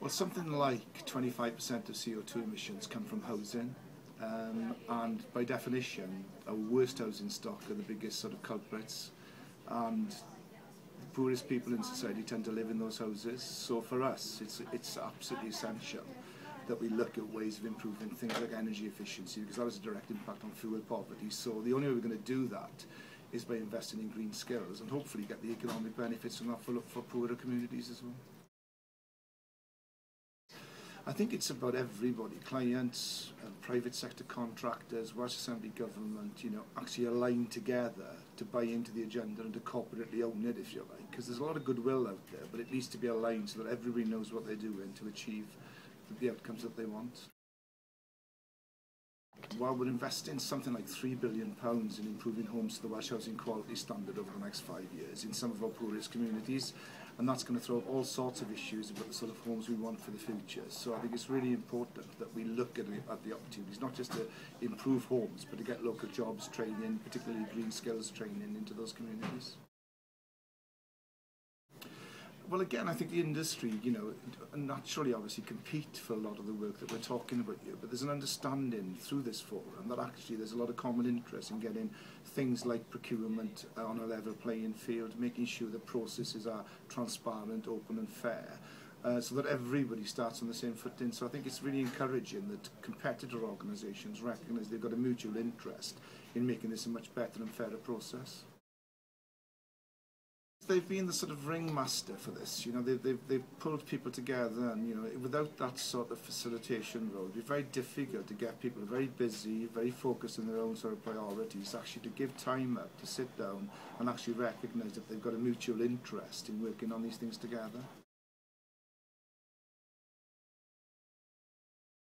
Well, something like 25% of CO2 emissions come from housing. Um, and by definition, our worst housing stock are the biggest sort of culprits. And the poorest people in society tend to live in those houses. So for us, it's, it's absolutely essential that we look at ways of improving things like energy efficiency because that has a direct impact on fuel poverty. So the only way we're going to do that is by investing in green skills and hopefully get the economic benefits from that for, for poorer communities as well. I think it's about everybody, clients, uh, private sector contractors, Welsh Assembly government, you know, actually align together to buy into the agenda and to corporately own it, if you like. Because there's a lot of goodwill out there, but it needs to be aligned so that everybody knows what they're doing to achieve the outcomes that they want. While we're investing something like £3 billion pounds in improving homes to the Welsh housing quality standard over the next five years in some of our poorest communities, and that's going to throw all sorts of issues about the sort of homes we want for the future. So I think it's really important that we look at, at the opportunities, not just to improve homes, but to get local jobs training, particularly green skills training into those communities. Well, again, I think the industry, you know, naturally obviously compete for a lot of the work that we're talking about here, but there's an understanding through this forum that actually there's a lot of common interest in getting things like procurement on a level playing field, making sure the processes are transparent, open and fair. Uh, so that everybody starts on the same footing. So I think it's really encouraging that competitor organisations recognise they've got a mutual interest in making this a much better and fairer process They've been the sort of ringmaster for this, you know, they they've, they've pulled people together and, you know, without that sort of facilitation role, it'd be very difficult to get people very busy, very focused on their own sort of priorities, actually to give time up, to sit down and actually recognise that they've got a mutual interest in working on these things together.